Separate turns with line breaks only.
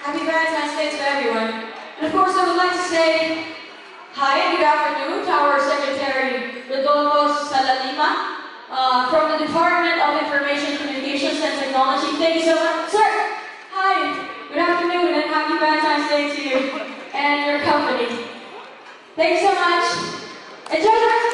Happy Valentine's Day to everyone. And of course, I would like to say hi and good afternoon to our Secretary Rodolfo Salalima uh, from the Department of Information Communications and Technology. Thank you so much. Sir, hi, good afternoon and happy Valentine's Day to you and your company. Thank you so much. Enjoy the rest.